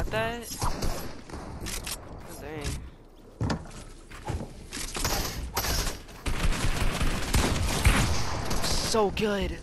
got that? Oh, dang. So good.